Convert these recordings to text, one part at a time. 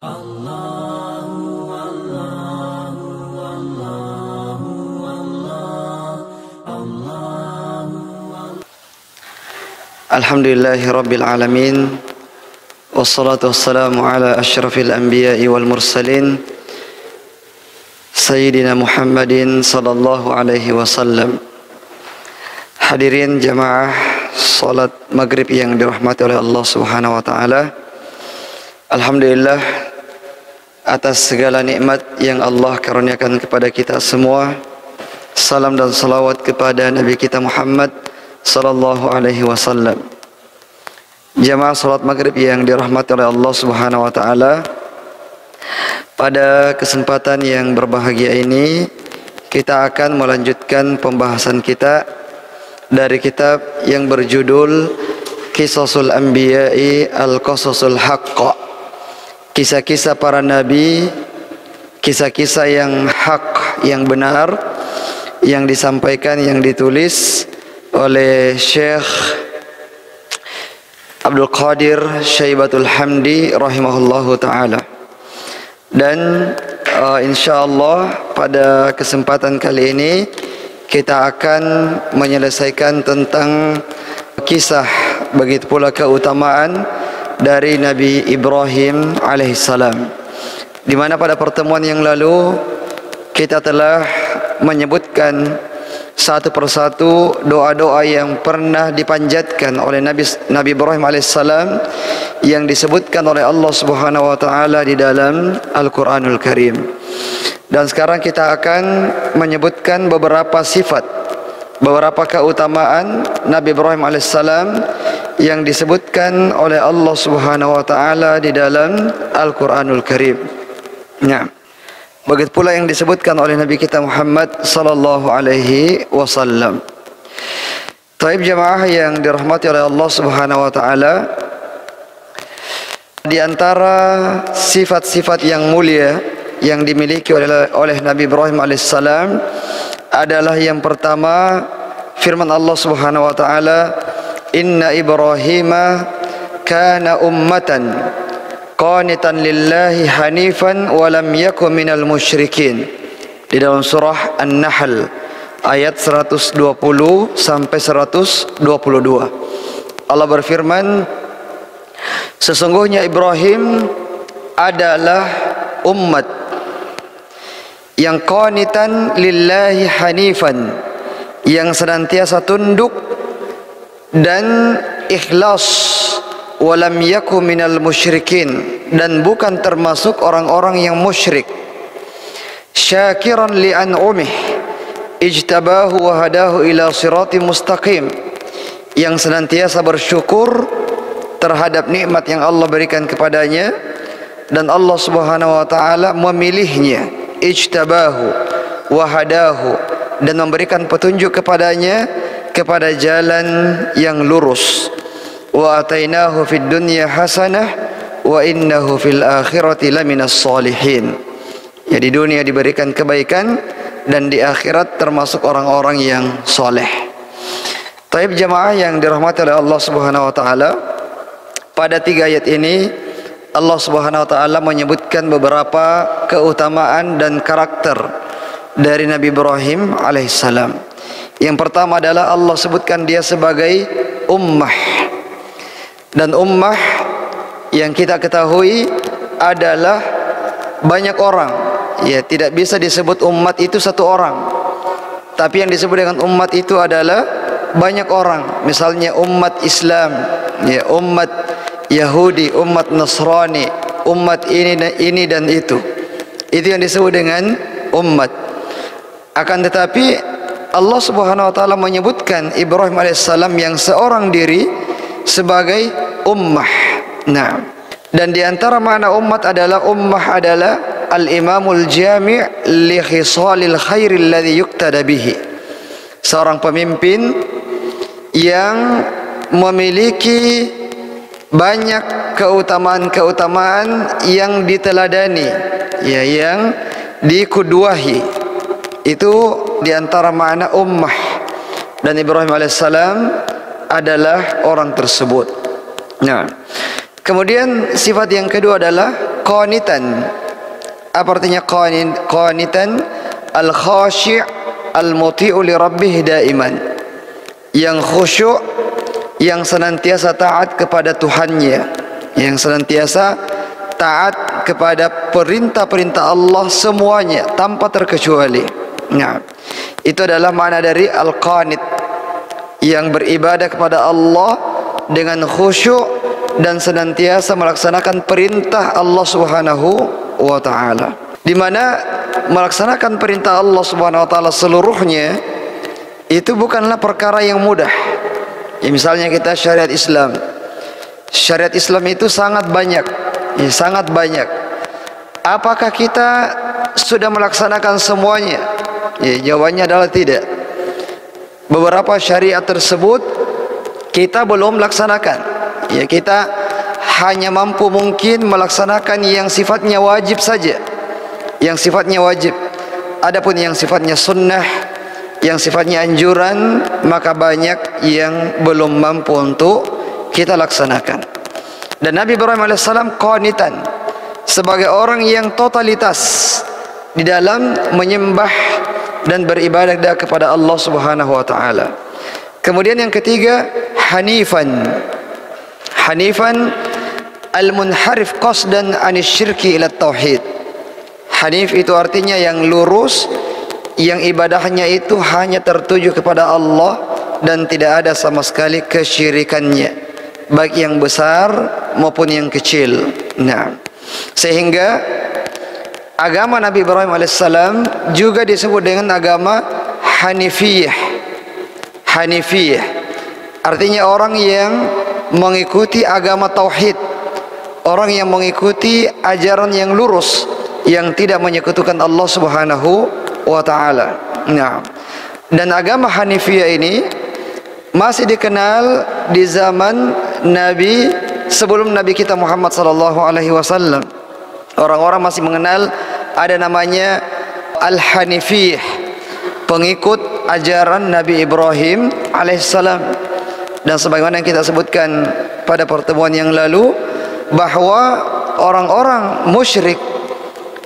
الحمد لله رب العالمين والصلاة والسلام على أشرف الأنبياء والمرسلين سيدنا محمد صلى الله عليه وسلم Hadirin jamaah salat maghrib yang dirahmati oleh Allah Subhanahu wa taala. Alhamdulillah atas segala nikmat yang Allah karuniakan kepada kita semua. Salam dan salawat kepada Nabi kita Muhammad sallallahu alaihi wasallam. Jamaah salat maghrib yang dirahmati oleh Allah Subhanahu wa taala. Pada kesempatan yang berbahagia ini kita akan melanjutkan pembahasan kita dari kitab yang berjudul Kisasul Anbiya'i Al-Qasasul Haqqa Kisah-kisah para nabi Kisah-kisah yang hak, yang benar Yang disampaikan, yang ditulis oleh Syekh Abdul Qadir Syaibatul Hamdi Rahimahullahu Ta'ala. Dan uh, insyaAllah pada kesempatan kali ini kita akan menyelesaikan tentang kisah begitu pula keutamaan dari Nabi Ibrahim alaihissalam. Di mana pada pertemuan yang lalu kita telah menyebutkan satu persatu doa-doa yang pernah dipanjatkan oleh Nabi Nabi Ibrahim alaihissalam yang disebutkan oleh Allah Subhanahu wa taala di dalam Al-Qur'anul Karim. Dan sekarang kita akan menyebutkan beberapa sifat beberapa keutamaan Nabi Ibrahim alaihissalam yang disebutkan oleh Allah Subhanahu wa taala di dalam Al-Qur'anul Karim. Ya. Begitu pula yang disebutkan oleh Nabi kita Muhammad sallallahu alaihi wasallam. Taib jemaah yang dirahmati oleh Allah Subhanahu wa taala di antara sifat-sifat yang mulia yang dimiliki oleh oleh Nabi Ibrahim alaihissalam adalah yang pertama firman Allah Subhanahu wa taala inna Ibrahim kana ummatan qanitan lillahi hanifan wa lam yakun minal musyrikin. Di dalam surah An-Nahl ayat 120 sampai 122 Allah berfirman sesungguhnya Ibrahim adalah umat yang qanitan lillahi hanifan yang senantiasa tunduk dan ikhlas walam yaku minal musyrikin. Dan bukan termasuk orang-orang yang musyrik. Syakiran li an'umih. Ijtabahu wa hadahu ila sirati mustaqim. Yang senantiasa bersyukur terhadap nikmat yang Allah berikan kepadanya. Dan Allah Subhanahu wa taala memilihnya. Ijtabahu wahadahu dan memberikan petunjuk kepadanya kepada jalan yang lurus. Wa atainahu fid dunya hasanah wa innahu fil akhirati laminas salihin. Ya di dunia diberikan kebaikan dan di akhirat termasuk orang-orang yang soleh. Taib jamaah yang dirahmati oleh Allah Subhanahu wa taala pada tiga ayat ini Allah Subhanahu wa taala menyebutkan beberapa keutamaan dan karakter dari Nabi Ibrahim alaihissalam. Yang pertama adalah Allah sebutkan dia sebagai ummah. Dan ummah yang kita ketahui adalah banyak orang. Ya, tidak bisa disebut umat itu satu orang. Tapi yang disebut dengan umat itu adalah banyak orang. Misalnya umat Islam, ya, umat Yahudi, umat Nasrani, umat ini dan ini dan itu. Itu yang disebut dengan umat. Akan tetapi Allah Subhanahu wa taala menyebutkan Ibrahim alaihissalam yang seorang diri sebagai ummah. Nah, dan di antara makna umat adalah ummah adalah al-imamul jami' li khisalil khair alladhi yuqtada bihi. Seorang pemimpin yang memiliki banyak keutamaan-keutamaan yang diteladani ya yang dikuduahi itu diantara makna ummah. Dan Ibrahim alaihissalam adalah orang tersebut. Nah. Kemudian sifat yang kedua adalah qanitan. Apa artinya qanit qanitan? Al khashi' al muti'u li rabbih daiman. Yang khusyuk yang senantiasa taat kepada Tuhannya. Yang senantiasa taat kepada perintah-perintah Allah semuanya tanpa terkecuali nah itu adalah makna dari al-qanit yang beribadah kepada Allah dengan khusyuk dan senantiasa melaksanakan perintah Allah Subhanahu wa taala. Di mana melaksanakan perintah Allah Subhanahu wa taala seluruhnya itu bukanlah perkara yang mudah. Ya, misalnya kita syariat Islam. Syariat Islam itu sangat banyak. Ya, sangat banyak. Apakah kita sudah melaksanakan semuanya? Ya, jawabannya adalah tidak. Beberapa syariat tersebut kita belum laksanakan. Ya kita hanya mampu mungkin melaksanakan yang sifatnya wajib saja. Yang sifatnya wajib. Adapun yang sifatnya sunnah yang sifatnya anjuran maka banyak yang belum mampu untuk kita laksanakan. Dan Nabi Ibrahim AS qanitan. Sebagai orang yang totalitas di dalam menyembah dan beribadah kepada Allah Subhanahu wa taala. Kemudian yang ketiga, hanifan. Hanifan al-munharif qasdan anisyirki ila tauhid. Hanif itu artinya yang lurus yang ibadahnya itu hanya tertuju kepada Allah dan tidak ada sama sekali kesyirikannya baik yang besar maupun yang kecil. Nah, sehingga agama Nabi Ibrahim AS juga disebut dengan agama Hanifiyah Hanifiyah artinya orang yang mengikuti agama Tauhid orang yang mengikuti ajaran yang lurus yang tidak menyekutukan Allah Subhanahu wa taala. Nah, dan agama Hanifiyah ini masih dikenal di zaman Nabi sebelum Nabi kita Muhammad sallallahu alaihi wasallam. Orang-orang masih mengenal ada namanya Al-Hanifiyah pengikut ajaran Nabi Ibrahim alaihissalam. Dan sebagaimana yang kita sebutkan pada pertemuan yang lalu bahawa orang-orang musyrik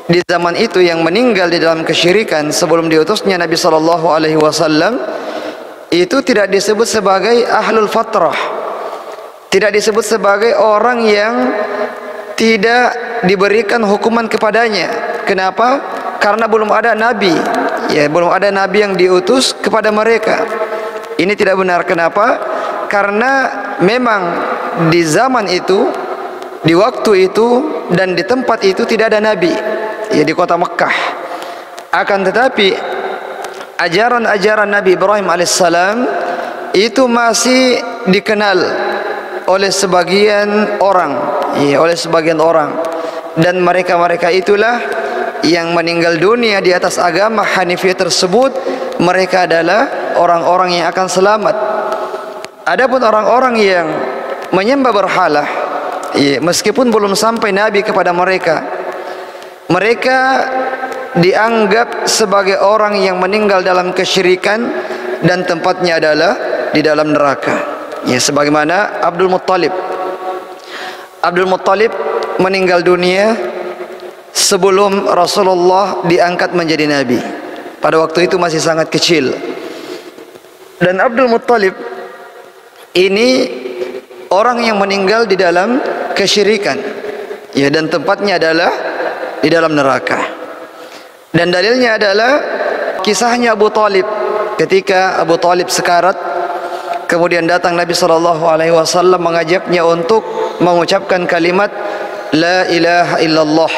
di zaman itu yang meninggal di dalam kesyirikan sebelum diutusnya Nabi sallallahu alaihi wasallam itu tidak disebut sebagai ahlul fatrah. Tidak disebut sebagai orang yang tidak diberikan hukuman kepadanya Kenapa? Karena belum ada nabi. Ya, belum ada nabi yang diutus kepada mereka. Ini tidak benar. Kenapa? Karena memang di zaman itu, di waktu itu dan di tempat itu tidak ada nabi. Ya di kota Mekah. Akan tetapi ajaran-ajaran Nabi Ibrahim alaihissalam itu masih dikenal oleh sebagian orang, ya, oleh sebagian orang. Dan mereka-mereka itulah yang meninggal dunia di atas agama Hanifiyah tersebut. Mereka adalah orang-orang yang akan selamat. Adapun orang-orang yang menyembah berhala ya, meskipun belum sampai nabi kepada mereka mereka dianggap sebagai orang yang meninggal dalam kesyirikan dan tempatnya adalah di dalam neraka. Ya sebagaimana Abdul Muttalib Abdul Muttalib meninggal dunia sebelum Rasulullah diangkat menjadi nabi. Pada waktu itu masih sangat kecil. Dan Abdul Muttalib ini orang yang meninggal di dalam kesyirikan. Ya dan tempatnya adalah di dalam neraka. Dan dalilnya adalah kisahnya Abu Talib ketika Abu Talib sekarat kemudian datang Nabi wasallam mengajaknya untuk mengucapkan kalimat la ilaha illallah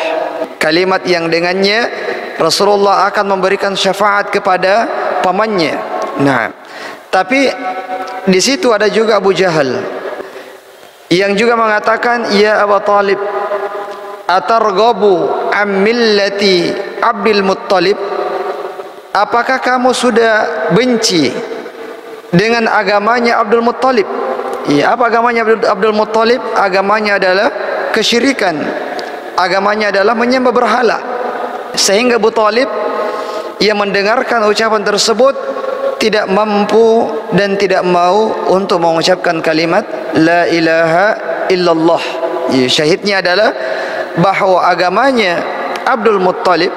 kalimat yang dengannya Rasulullah akan memberikan syafaat kepada pamannya. Nah, tapi di situ ada juga Abu Jahal yang juga mengatakan ya Abu Talib atarghabu am millati Abdul Muttalib apakah kamu sudah benci dengan agamanya Abdul Muttalib ya apa agamanya Abdul Muttalib? Agamanya adalah kesyirikan. Agamanya adalah menyembah berhala. Sehingga Abu Talib yang mendengarkan ucapan tersebut tidak mampu dan tidak mau untuk mengucapkan kalimat la ilaha illallah. Ya, syahidnya adalah bahawa agamanya Abdul Muttalib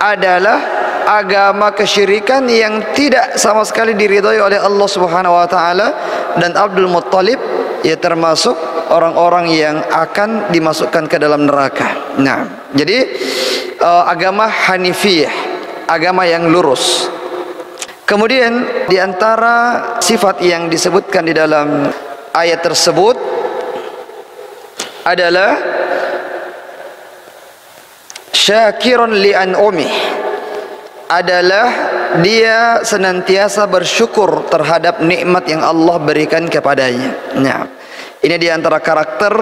adalah agama kesyirikan yang tidak sama sekali diridhai oleh Allah Subhanahu wa taala dan Abdul Muttalib ia termasuk orang-orang yang akan dimasukkan ke dalam neraka. Nah, jadi uh, agama Hanifiyah, agama yang lurus. Kemudian di antara sifat yang disebutkan di dalam ayat tersebut adalah syakirun li an'umi adalah dia senantiasa bersyukur terhadap nikmat yang Allah berikan kepadanya. Nah, ini di antara karakter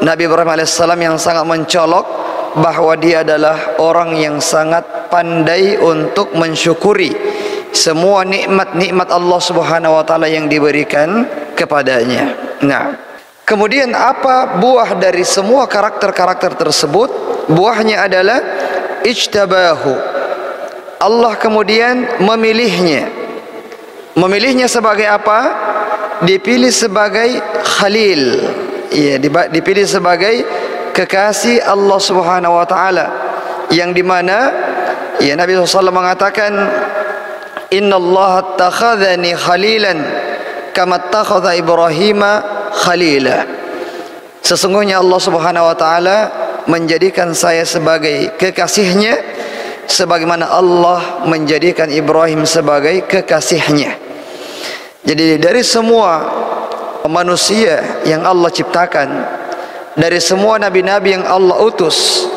Nabi Ibrahim AS yang sangat mencolok bahawa dia adalah orang yang sangat pandai untuk mensyukuri semua nikmat-nikmat Allah Subhanahu wa taala yang diberikan kepadanya. Nah, kemudian apa buah dari semua karakter-karakter tersebut? Buahnya adalah ijtabahu. Allah kemudian memilihnya. Memilihnya sebagai apa? dipilih sebagai khalil ya dipilih sebagai kekasih Allah Subhanahu wa taala yang di mana ya Nabi SAW mengatakan inna Allah takhadhani khalilan kama takhadha Ibrahim khalila sesungguhnya Allah Subhanahu wa taala menjadikan saya sebagai kekasihnya sebagaimana Allah menjadikan Ibrahim sebagai kekasihnya. Jadi dari semua manusia yang Allah ciptakan dari semua nabi-nabi yang Allah utus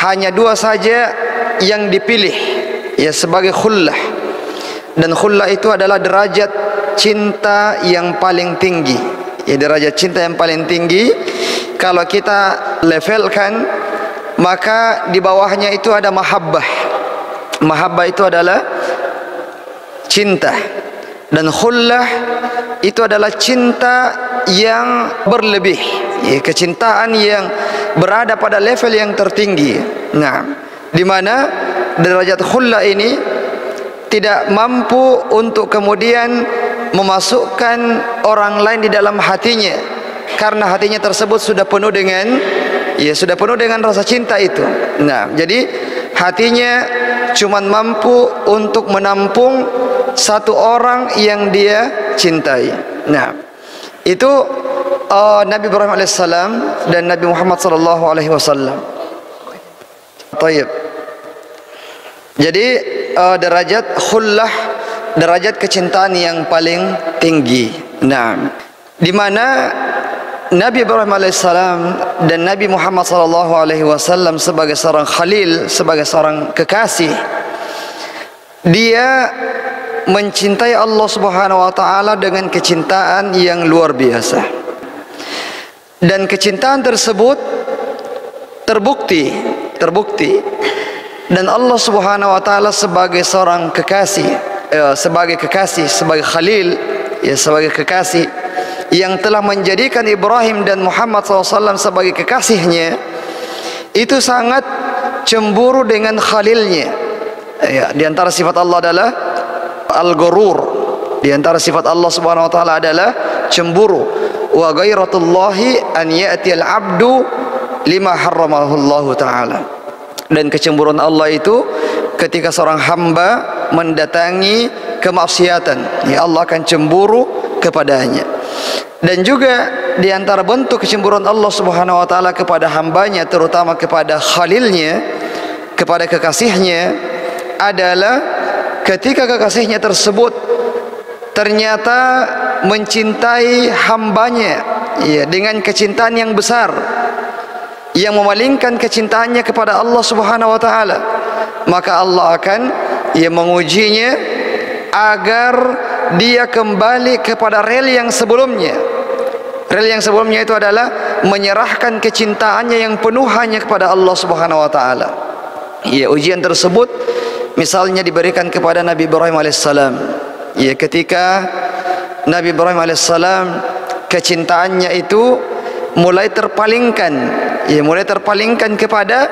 hanya dua saja yang dipilih ya sebagai khullah. Dan khullah itu adalah derajat cinta yang paling tinggi. Ya derajat cinta yang paling tinggi kalau kita levelkan maka di bawahnya itu ada mahabbah. Mahabbah itu adalah cinta. Dan khullah itu adalah cinta yang berlebih. Ya, kecintaan yang berada pada level yang tertinggi. Nah di mana derajat khullah ini tidak mampu untuk kemudian memasukkan orang lain di dalam hatinya. Karena hatinya tersebut sudah penuh dengan ya sudah penuh dengan rasa cinta itu nah jadi hatinya cuma mampu untuk menampung satu orang yang dia cintai. Nah, itu uh, Nabi Ibrahim alaihissalam dan Nabi Muhammad sallallahu alaihi wasallam. Taib. Jadi uh, derajat khullah, derajat kecintaan yang paling tinggi. Nah, di mana Nabi Ibrahim alaihissalam dan Nabi Muhammad sallallahu alaihi wasallam sebagai seorang khalil, sebagai seorang kekasih, dia mencintai Allah Subhanahu wa taala dengan kecintaan yang luar biasa. Dan kecintaan tersebut terbukti, terbukti. Dan Allah Subhanahu wa taala sebagai seorang kekasih, ya, sebagai kekasih, sebagai khalil, ya sebagai kekasih yang telah menjadikan Ibrahim dan Muhammad SAW sebagai kekasihnya itu sangat cemburu dengan khalilnya. Ya, di antara sifat Allah adalah al-ghurur. Di antara sifat Allah Subhanahu wa taala adalah cemburu. Wa ghairatullahi an ya'ti al-'abdu lima harramahu Allah taala. Dan kecemburuan Allah itu ketika seorang hamba mendatangi kemaksiatan ya Allah akan cemburu kepadanya dan juga di antara bentuk kecemburuan Allah Subhanahu wa taala kepada hambanya terutama kepada khalilnya kepada kekasihnya adalah ketika kekasihnya tersebut ternyata mencintai hambanya ya, dengan kecintaan yang besar yang memalingkan kecintaannya kepada Allah Subhanahu wa taala maka Allah akan ia mengujinya agar dia kembali kepada rel yang sebelumnya. Rel yang sebelumnya itu adalah menyerahkan kecintaannya yang penuh hanya kepada Allah Subhanahu wa taala. Ya ujian tersebut misalnya diberikan kepada Nabi Ibrahim alaihissalam ya ketika Nabi Ibrahim alaihissalam kecintaannya itu mulai terpalingkan. Ya mulai terpalingkan kepada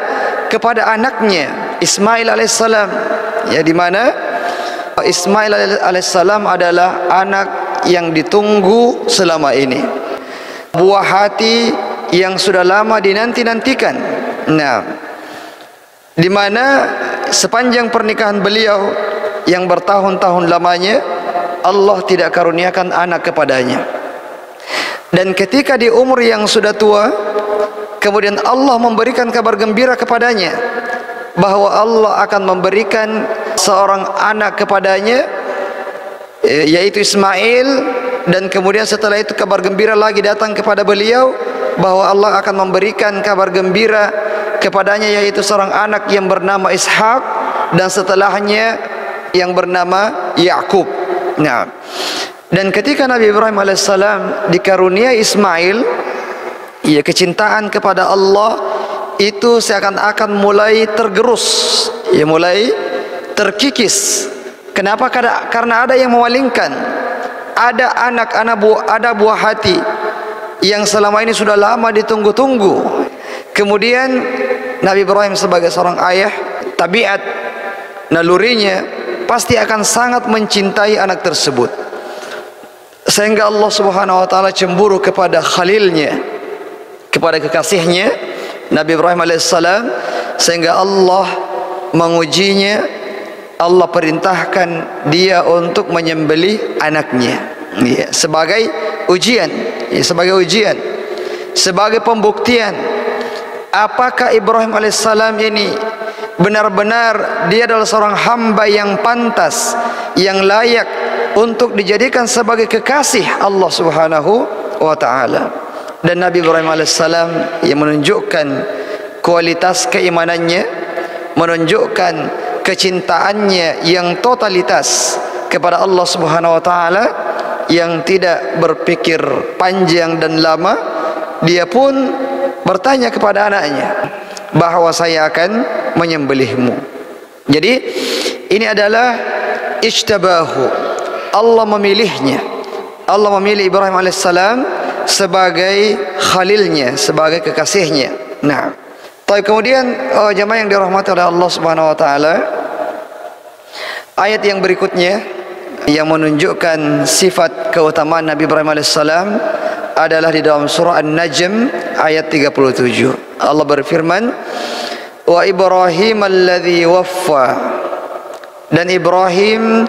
kepada anaknya Ismail alaihissalam ya di mana Ismail alaihissalam adalah anak yang ditunggu selama ini buah hati yang sudah lama dinanti-nantikan Nah, di mana sepanjang pernikahan beliau yang bertahun-tahun lamanya Allah tidak karuniakan anak kepadanya. Dan ketika di umur yang sudah tua, kemudian Allah memberikan kabar gembira kepadanya bahwa Allah akan memberikan seorang anak kepadanya eh, yaitu Ismail dan kemudian setelah itu kabar gembira lagi datang kepada beliau bahwa Allah akan memberikan kabar gembira kepadanya yaitu seorang anak yang bernama Ishak dan setelahnya yang bernama Yakub. Nah, dan ketika Nabi Ibrahim alaihissalam dikarunia Ismail, ia kecintaan kepada Allah itu seakan-akan mulai tergerus, ia mulai terkikis. Kenapa? Karena ada yang mewalingkan. Ada anak-anak buah, ada buah hati yang selama ini sudah lama ditunggu-tunggu. Kemudian Nabi Ibrahim sebagai seorang ayah, tabiat nalurinya pasti akan sangat mencintai anak tersebut. Sehingga Allah Subhanahu wa taala cemburu kepada khalilnya, kepada kekasihnya Nabi Ibrahim alaihissalam sehingga Allah mengujinya Allah perintahkan dia untuk menyembelih anaknya. Ya, sebagai ujian. Ya, sebagai ujian. Sebagai pembuktian. Apakah Ibrahim alaihissalam ini benar-benar dia adalah seorang hamba yang pantas yang layak untuk dijadikan sebagai kekasih Allah Subhanahu wa taala? Dan Nabi Ibrahim alaihissalam yang menunjukkan kualitas keimanannya menunjukkan kecintaannya yang totalitas kepada Allah Subhanahu wa taala yang tidak berpikir panjang dan lama dia pun bertanya kepada anaknya bahawa saya akan menyembelihmu. Jadi ini adalah istabahu. Allah memilihnya. Allah memilih Ibrahim alaihissalam sebagai khalilnya, sebagai kekasihnya. Nah, tapi kemudian oh, jemaah yang dirahmati oleh Allah Subhanahu wa taala ayat yang berikutnya yang menunjukkan sifat keutamaan Nabi Ibrahim alaihissalam adalah di dalam surah An-Najm ayat 37. Allah berfirman, "Wa Ibrahim alladhi waffa." Dan Ibrahim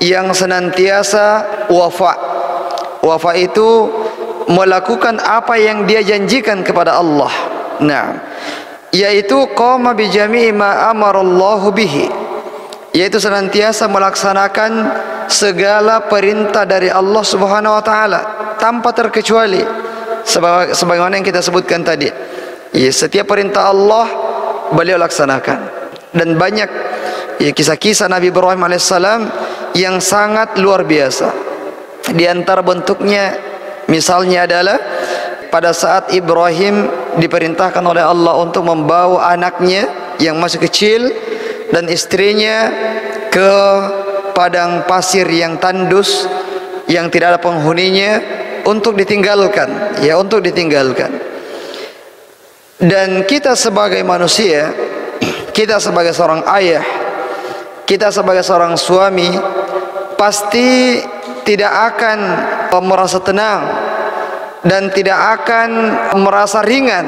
yang senantiasa wafa. Wafa itu melakukan apa yang dia janjikan kepada Allah. Nah, yaitu qama bi jami'i ma amara Allah bihi. Yaitu senantiasa melaksanakan segala perintah dari Allah Subhanahu wa taala tanpa terkecuali. Sebagaimana yang kita sebutkan tadi ya, setiap perintah Allah beliau laksanakan. Dan banyak ya, kisah-kisah Nabi Ibrahim alaihissalam yang sangat luar biasa. Di antara bentuknya misalnya adalah pada saat Ibrahim diperintahkan oleh Allah untuk membawa anaknya yang masih kecil dan istrinya ke padang pasir yang tandus yang tidak ada penghuninya untuk ditinggalkan. Ya untuk ditinggalkan. Dan kita sebagai manusia kita sebagai seorang ayah kita sebagai seorang suami pasti tidak akan merasa tenang dan tidak akan merasa ringan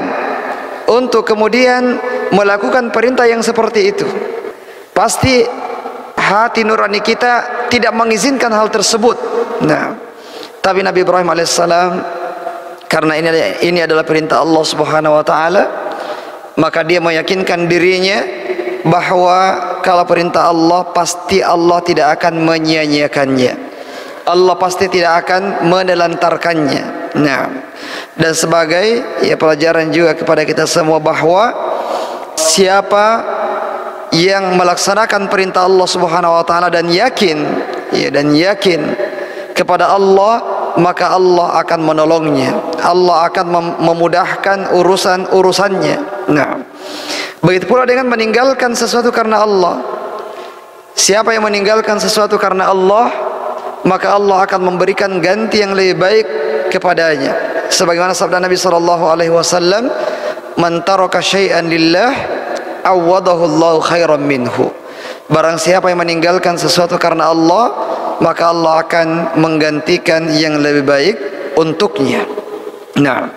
untuk kemudian melakukan perintah yang seperti itu pasti hati nurani kita tidak mengizinkan hal tersebut. Nah, tapi Nabi Ibrahim alaihissalam karena ini ini adalah perintah Allah Subhanahu wa taala, maka dia meyakinkan dirinya bahawa kalau perintah Allah pasti Allah tidak akan menyia-nyiakannya. Allah pasti tidak akan menelantarkannya. Nah, dan sebagai ya pelajaran juga kepada kita semua bahawa siapa yang melaksanakan perintah Allah Subhanahu wa taala dan yakin ya dan yakin kepada Allah maka Allah akan menolongnya. Allah akan mem memudahkan urusan-urusannya. Nah begitu pula dengan meninggalkan sesuatu karena Allah. Siapa yang meninggalkan sesuatu karena Allah maka Allah akan memberikan ganti yang lebih baik kepadanya. Sebagaimana sabda Nabi sallallahu alaihi wasallam man taraka syai'an lillah awadahu Allah khairan minhu barang siapa yang meninggalkan sesuatu karena Allah maka Allah akan menggantikan yang lebih baik untuknya nah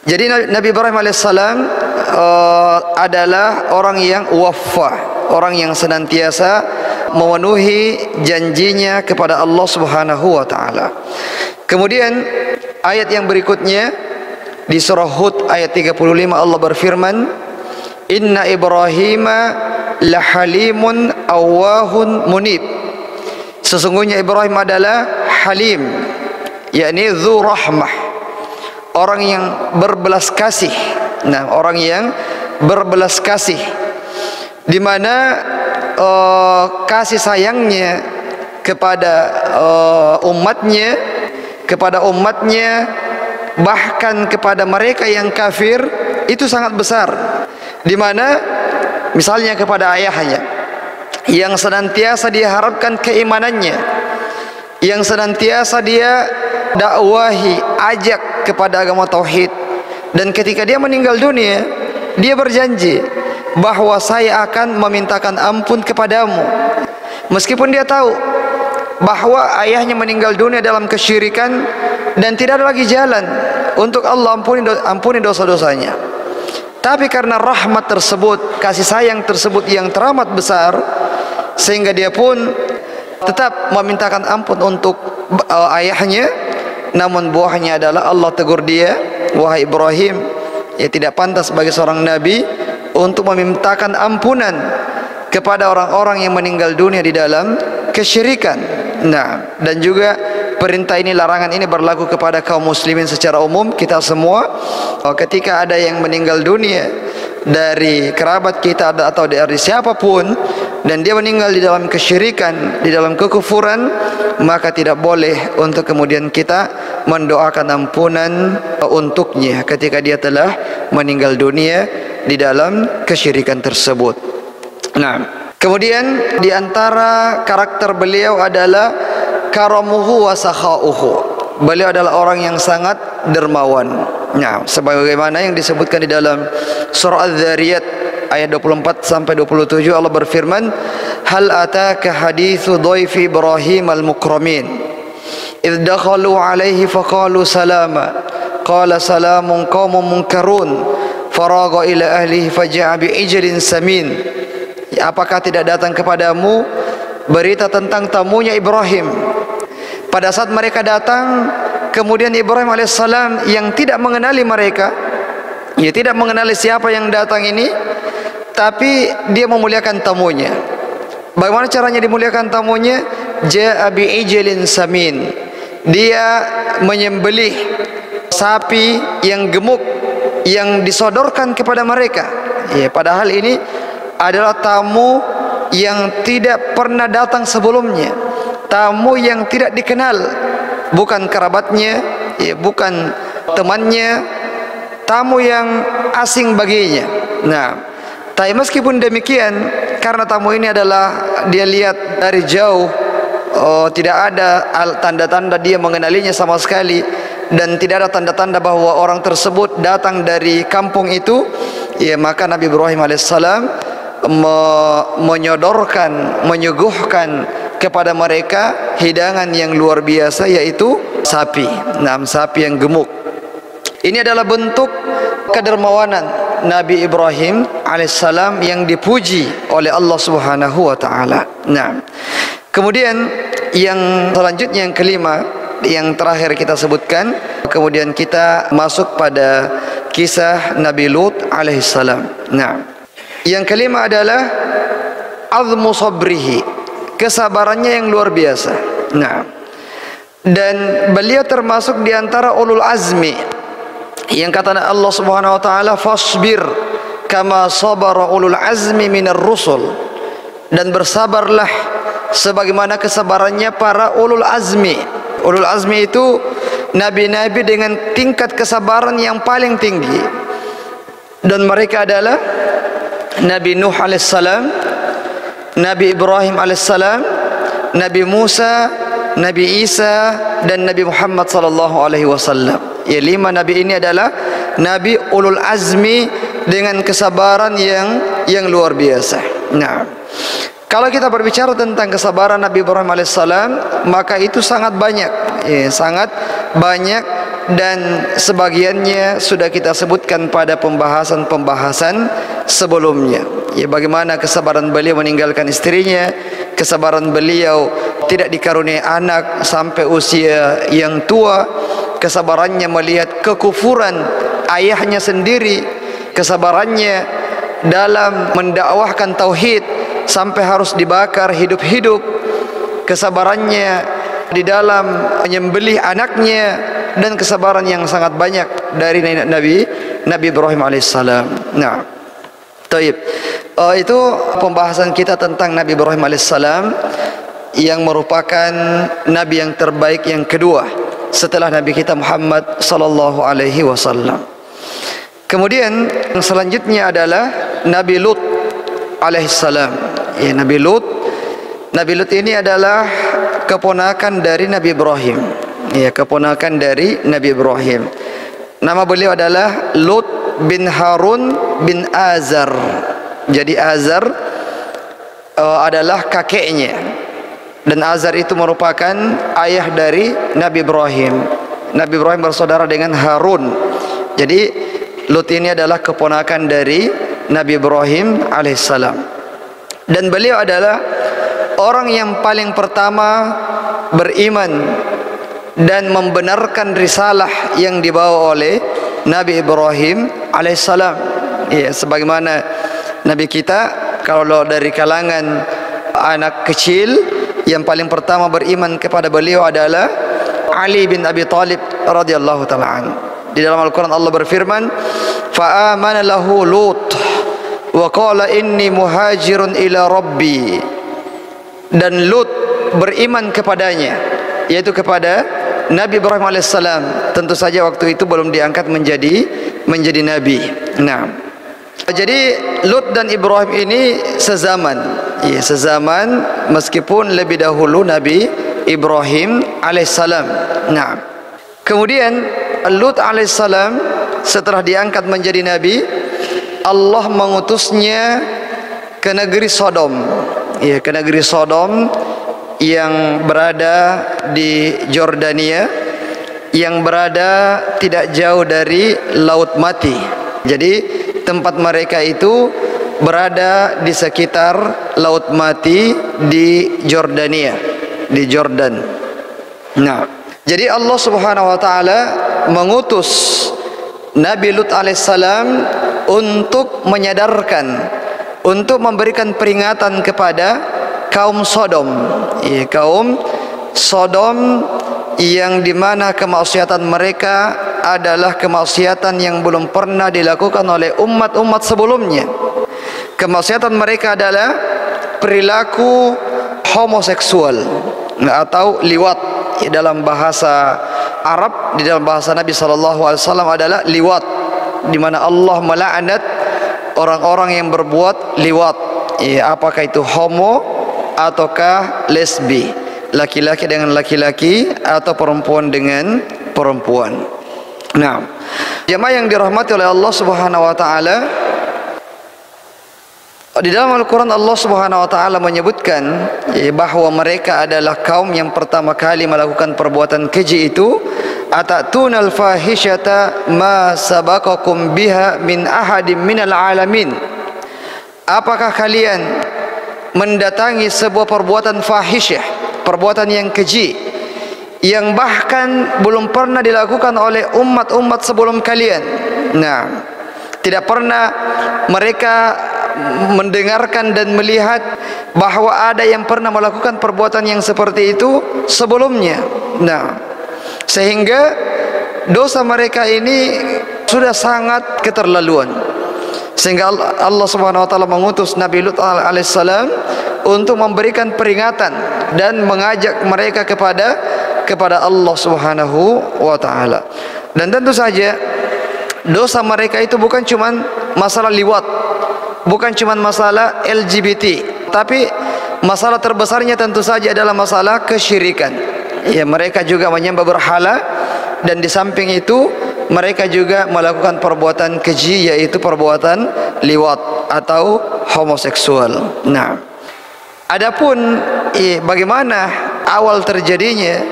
jadi Nabi Ibrahim alaihissalam uh, adalah orang yang wafah, orang yang senantiasa memenuhi janjinya kepada Allah Subhanahu wa taala. Kemudian ayat yang berikutnya di surah Hud ayat 35 Allah berfirman, "Inna Ibrahim lahalimun awahun munib." Sesungguhnya Ibrahim adalah halim, yakni dzu rahmah. Orang yang berbelas kasih. Nah, orang yang berbelas kasih di mana uh, kasih sayangnya kepada uh, umatnya kepada umatnya bahkan kepada mereka yang kafir itu sangat besar di mana misalnya kepada ayahnya yang senantiasa diharapkan keimanannya yang senantiasa dia dakwahi ajak kepada agama tauhid. Dan ketika dia meninggal dunia dia berjanji bahawa saya akan memintakan ampun kepadamu. Meskipun dia tahu bahawa ayahnya meninggal dunia dalam kesyirikan dan tidak ada lagi jalan untuk Allah ampuni ampuni dosa-dosanya tapi karena rahmat tersebut kasih sayang tersebut yang teramat besar sehingga dia pun tetap memintakan ampun untuk uh, ayahnya namun buahnya adalah Allah tegur dia wahai Ibrahim ya tidak pantas bagi seorang nabi untuk memintakan ampunan kepada orang-orang yang meninggal dunia di dalam kesyirikan. Nah, dan juga perintah ini larangan ini berlaku kepada kaum muslimin secara umum kita semua oh, ketika ada yang meninggal dunia dari kerabat kita atau dari siapapun dan dia meninggal di dalam kesyirikan, di dalam kekufuran, maka tidak boleh untuk kemudian kita mendoakan ampunan untuknya ketika dia telah meninggal dunia di dalam kesyirikan tersebut. Nah, kemudian di antara karakter beliau adalah karamuhu wa sakhauhu. Beliau adalah orang yang sangat dermawan. Nah, sebagaimana yang disebutkan di dalam surah Az-Zariyat ayat 24 sampai 27 Allah berfirman, "Hal ataka hadithu dhaifi Ibrahim al-mukramin? Dakhalu alaihi faqalu salama. Qala salamun qaumun munkarun." faraga ila ahlihi faja'a bi ijlin samin apakah tidak datang kepadamu? Berita tentang tamunya Ibrahim. Pada saat mereka datang kemudian Ibrahim alaihissalam yang tidak mengenali mereka ia tidak mengenali siapa yang datang ini tapi dia memuliakan tamunya. Bagaimana caranya dimuliakan tamunya? Ja'a bi ijlin samin. Dia menyembelih sapi yang gemuk yang disodorkan kepada mereka. Ya, padahal ini adalah tamu yang tidak pernah datang sebelumnya. Tamu yang tidak dikenal, bukan kerabatnya, ya, bukan temannya, tamu yang asing baginya. Nah, tapi meskipun demikian, karena tamu ini adalah dia lihat dari jauh, oh, tidak ada tanda-tanda dia mengenalinya sama sekali dan tidak ada tanda-tanda bahawa orang tersebut datang dari kampung itu ya maka Nabi Ibrahim alaihissalam me menyodorkan menyuguhkan kepada mereka hidangan yang luar biasa yaitu sapi. Enam sapi yang gemuk. Ini adalah bentuk kedermawanan Nabi Ibrahim alaihissalam yang dipuji oleh Allah Subhanahu wa taala. Nah kemudian yang selanjutnya yang kelima yang terakhir kita sebutkan kemudian kita masuk pada kisah Nabi Lut alaihissalam. Nah yang kelima adalah azmu sabrihi kesabarannya yang luar biasa. Nah. Dan beliau termasuk di antara ulul azmi yang kata Allah Subhanahu wa taala fasbir kama sabara ulul azmi minar rusul. Dan bersabarlah sebagaimana kesabarannya para ulul azmi. Ulul azmi itu nabi-nabi dengan tingkat kesabaran yang paling tinggi. Dan mereka adalah Nabi Nuh alaihissalam Nabi Ibrahim alaihissalam Nabi Musa Nabi Isa dan Nabi Muhammad sallallahu alaihi wasallam. Ya lima nabi ini adalah nabi ulul azmi dengan kesabaran yang yang luar biasa. Nah. Kalau kita berbicara tentang kesabaran Nabi Ibrahim alaihissalam, maka itu sangat banyak, ya, sangat banyak dan sebagiannya sudah kita sebutkan pada pembahasan-pembahasan sebelumnya. Ya bagaimana kesabaran beliau meninggalkan istrinya, kesabaran beliau tidak dikaruniai anak sampai usia yang tua, kesabarannya melihat kekufuran ayahnya sendiri, kesabarannya dalam mendakwahkan tauhid sampai harus dibakar hidup-hidup, kesabarannya di dalam menyembelih anaknya dan kesabaran yang sangat banyak dari Nabi Nabi Ibrahim alaihissalam. Nah, taib. Uh, itu pembahasan kita tentang Nabi Ibrahim alaihissalam yang merupakan Nabi yang terbaik yang kedua setelah Nabi kita Muhammad sallallahu alaihi wasallam. Kemudian yang selanjutnya adalah Nabi Lut alaihissalam. Ya, Nabi Lut Nabi Lut ini adalah keponakan dari Nabi Ibrahim ya keponakan dari Nabi Ibrahim. Nama beliau adalah Lut bin Harun bin Azar. Jadi Azar uh, adalah kakeknya. Dan Azar itu merupakan ayah dari Nabi Ibrahim. Nabi Ibrahim bersaudara dengan Harun. Jadi Lut ini adalah keponakan dari Nabi Ibrahim alaihissalam. Dan beliau adalah orang yang paling pertama beriman dan membenarkan risalah yang dibawa oleh Nabi Ibrahim alaihissalam. Ya, sebagaimana Nabi kita kalau dari kalangan anak kecil yang paling pertama beriman kepada beliau adalah Ali bin Abi Talib radhiyallahu taala Di dalam Al-Qur'an Allah berfirman, "Fa amana lahu Lut wa qala inni muhajirun ila rabbi." Dan Lut beriman kepadanya, yaitu kepada Nabi Ibrahim alaihissalam tentu saja waktu itu belum diangkat menjadi menjadi nabi. Nah, jadi Lut dan Ibrahim ini sezaman, ya sezaman meskipun lebih dahulu Nabi Ibrahim alaihissalam. Nah, kemudian Lut alaihissalam setelah diangkat menjadi nabi, Allah mengutusnya ke negeri Sodom, ya ke negeri Sodom yang berada di Jordania yang berada tidak jauh dari laut mati. Jadi tempat mereka itu berada di sekitar laut mati di Jordania di Jordan. Nah jadi Allah Subhanahu wa taala mengutus Nabi Lut alaihissalam untuk menyadarkan untuk memberikan peringatan kepada kaum Sodom. Ya, kaum Sodom yang di mana kemaksiatan mereka adalah kemaksiatan yang belum pernah dilakukan oleh umat-umat sebelumnya. Kemaksiatan mereka adalah perilaku homoseksual atau liwat. Ya, dalam bahasa Arab di dalam bahasa Nabi wasallam adalah liwat di mana Allah melaknat orang-orang yang berbuat liwat. Ya, apakah itu homo ataukah lesbi? Laki-laki dengan laki-laki atau perempuan dengan perempuan? Nah jemaah yang dirahmati oleh Allah subhanahu wa ta'ala di dalam Al-Quran Allah subhanahu wa ta'ala menyebutkan eh, bahawa mereka adalah kaum yang pertama kali melakukan perbuatan keji itu atatuna al-fahishata ma sabakakum biha min ahadim minal alamin? Apakah kalian mendatangi sebuah perbuatan fahisyah, perbuatan yang keji yang bahkan belum pernah dilakukan oleh umat-umat sebelum kalian. Nah, tidak pernah mereka mendengarkan dan melihat bahawa ada yang pernah melakukan perbuatan yang seperti itu sebelumnya. Nah, sehingga dosa mereka ini sudah sangat keterlaluan sehingga Allah Subhanahu wa taala mengutus Nabi Lut alaihissalam untuk memberikan peringatan dan mengajak mereka kepada kepada Allah Subhanahu wa taala. Dan tentu saja dosa mereka itu bukan cuma masalah liwat, bukan cuma masalah LGBT, tapi masalah terbesarnya tentu saja adalah masalah kesyirikan. Ya, mereka juga menyembah berhala dan di samping itu mereka juga melakukan perbuatan keji yaitu perbuatan liwat atau homoseksual. Nah, adapun eh, bagaimana awal terjadinya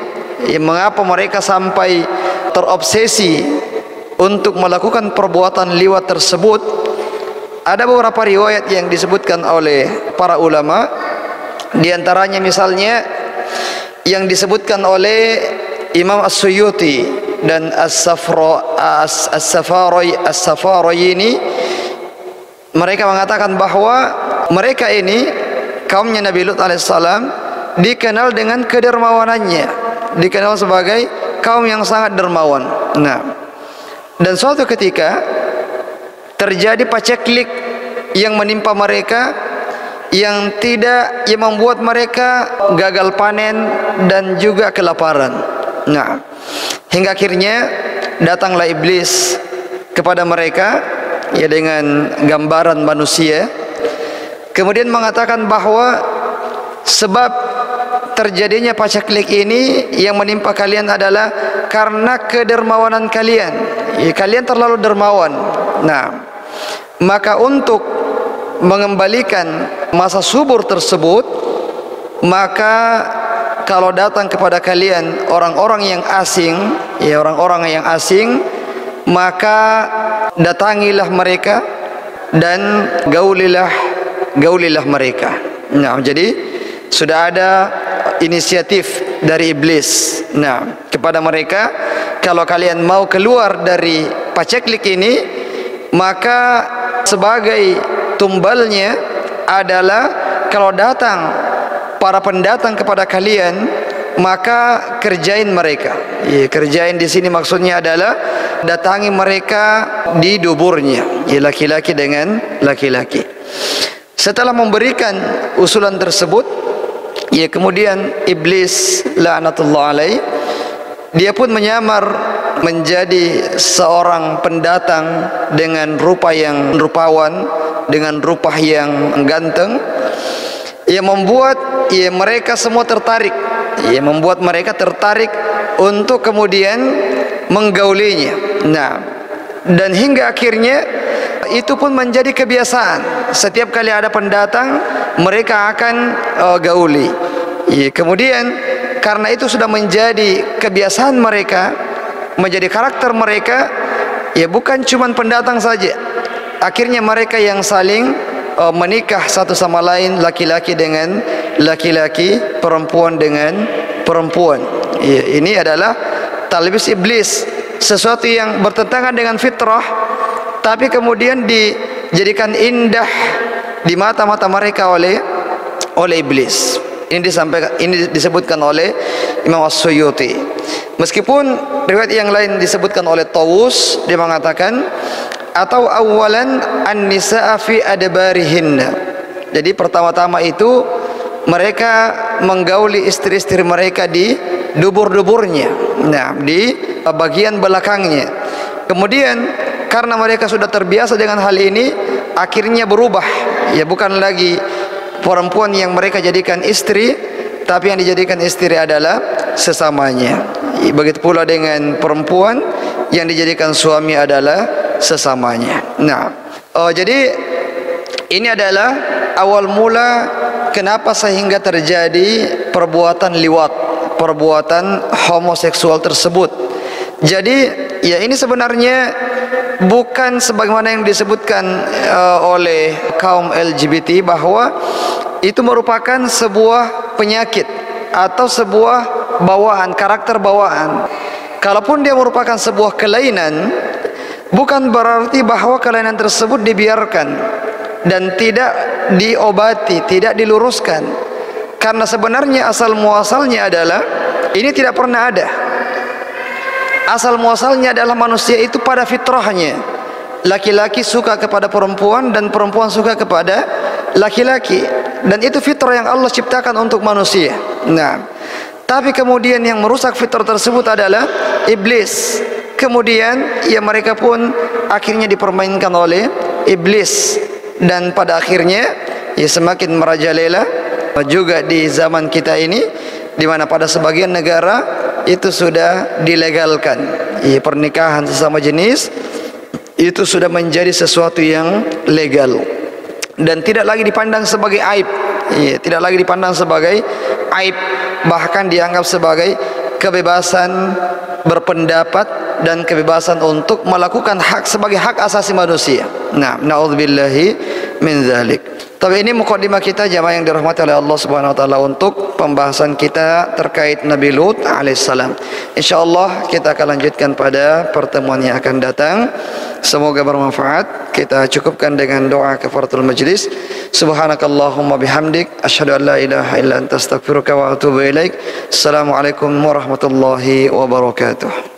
ya, mengapa mereka sampai terobsesi untuk melakukan perbuatan liwat tersebut ada beberapa riwayat yang disebutkan oleh para ulama. Di antaranya misalnya yang disebutkan oleh Imam As-Suyuti dan As-Safra As-Safarai As-Safarai ini mereka mengatakan bahawa mereka ini kaumnya Nabi Lut alaihissalam dikenal dengan kedermawanannya. Dikenal sebagai kaum yang sangat dermawan. Nah. Dan suatu ketika terjadi paceklik yang menimpa mereka yang tidak yang membuat mereka gagal panen dan juga kelaparan. Nah, hingga akhirnya datanglah iblis kepada mereka ya dengan gambaran manusia kemudian mengatakan bahawa sebab terjadinya pacaklik ini yang menimpa kalian adalah karena kedermawanan kalian. Ya, kalian terlalu dermawan. Nah, maka untuk mengembalikan masa subur tersebut maka kalau datang kepada kalian orang-orang yang asing ya orang-orang yang asing maka datangilah mereka dan gaulilah gaulilah mereka. Nah jadi sudah ada inisiatif dari iblis. Nah kepada mereka kalau kalian mau keluar dari paceklik ini maka sebagai tumbalnya adalah kalau datang para pendatang kepada kalian maka kerjain mereka. Ya, kerjain di sini maksudnya adalah datangi mereka di duburnya. Ya, laki-laki dengan laki-laki. Setelah memberikan usulan tersebut, ya kemudian iblis laknatullah alaih dia pun menyamar menjadi seorang pendatang dengan rupa yang rupawan dengan rupa yang ganteng yang membuat ya, mereka semua tertarik. Ya, membuat mereka tertarik untuk kemudian menggaulinya. Nah dan hingga akhirnya itu pun menjadi kebiasaan. Setiap kali ada pendatang mereka akan uh, gauli. Ya, kemudian karena itu sudah menjadi kebiasaan mereka menjadi karakter mereka ya bukan cuma pendatang saja. Akhirnya mereka yang saling uh, menikah satu sama lain laki-laki dengan laki-laki perempuan dengan perempuan. Ya, ini adalah talbis iblis. Sesuatu yang bertentangan dengan fitrah tapi kemudian dijadikan indah di mata-mata mereka oleh oleh iblis. Ini disampaikan ini disebutkan oleh Imam As-Suyuti. Meskipun riwayat yang lain disebutkan oleh Tawus dia mengatakan atau awalan an-nisaa fi adbarihinna. Jadi pertama-tama itu mereka menggauli istri-istri mereka di dubur-duburnya. Nah, di bagian belakangnya. Kemudian karena mereka sudah terbiasa dengan hal ini, akhirnya berubah. Ya bukan lagi perempuan yang mereka jadikan istri, tapi yang dijadikan istri adalah sesamanya. Begitu pula dengan perempuan yang dijadikan suami adalah sesamanya. Nah, oh, jadi ini adalah awal mula kenapa sehingga terjadi perbuatan liwat, perbuatan homoseksual tersebut. Jadi ya ini sebenarnya bukan sebagaimana yang disebutkan uh, oleh kaum LGBT bahwa itu merupakan sebuah penyakit atau sebuah bawaan karakter bawaan. Kalaupun dia merupakan sebuah kelainan, bukan berarti bahawa kelainan tersebut dibiarkan dan tidak diobati, tidak diluruskan. Karena sebenarnya asal muasalnya adalah ini tidak pernah ada. Asal muasalnya adalah manusia itu pada fitrahnya. Laki-laki suka kepada perempuan dan perempuan suka kepada laki-laki. Dan itu fitrah yang Allah ciptakan untuk manusia. Nah, tapi kemudian yang merusak fitrah tersebut adalah iblis kemudian ya mereka pun akhirnya dipermainkan oleh iblis. Dan pada akhirnya ya semakin merajalela juga di zaman kita ini di mana pada sebagian negara itu sudah dilegalkan. Ya pernikahan sesama jenis itu sudah menjadi sesuatu yang legal. Dan tidak lagi dipandang sebagai aib. Ya tidak lagi dipandang sebagai aib. Bahkan dianggap sebagai kebebasan berpendapat dan kebebasan untuk melakukan hak sebagai hak asasi manusia. Nah, naudzubillahi min zalik. Tapi ini mukadimah kita jemaah yang dirahmati oleh Allah Subhanahu wa taala untuk pembahasan kita terkait Nabi Lut alaihissalam. Insyaallah kita akan lanjutkan pada pertemuan yang akan datang. Semoga bermanfaat. Kita cukupkan dengan doa kafaratul majlis. Subhanakallahumma bihamdik asyhadu an la ilaha illa anta astaghfiruka wa atubu ilaik. Assalamualaikum warahmatullahi wabarakatuh.